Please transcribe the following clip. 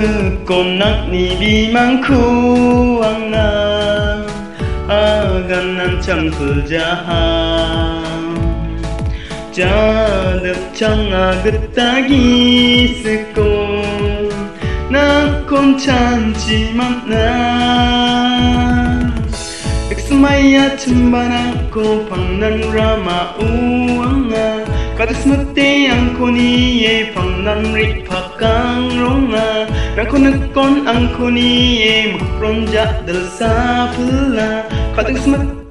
난잎비 많고 왕나 아가난참 부자하 자득 청아 그따기 쓰고 나 곤찬지만 나 엑스마이야 침바나코 방난 라마 우왕아 가득 스마때 양코니에 방난 리파깡롱 Rakunak kon angkuni delsa pula kau Katak smat